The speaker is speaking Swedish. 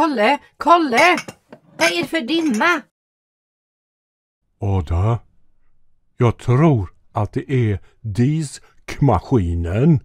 Kolle, Kolle! Vad är det för dimma? Ada, jag tror att det är diskmaskinen.